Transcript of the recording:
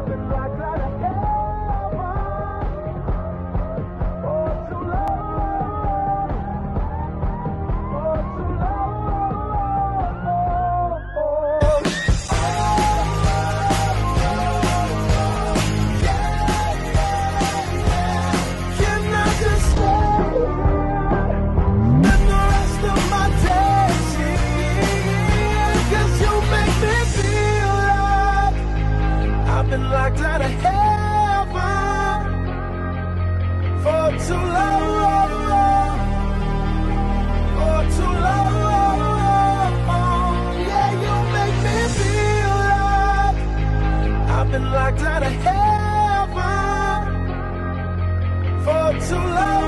up in black been locked out of heaven for too long. For too long. Yeah, you make me feel I've been locked out of heaven for too long.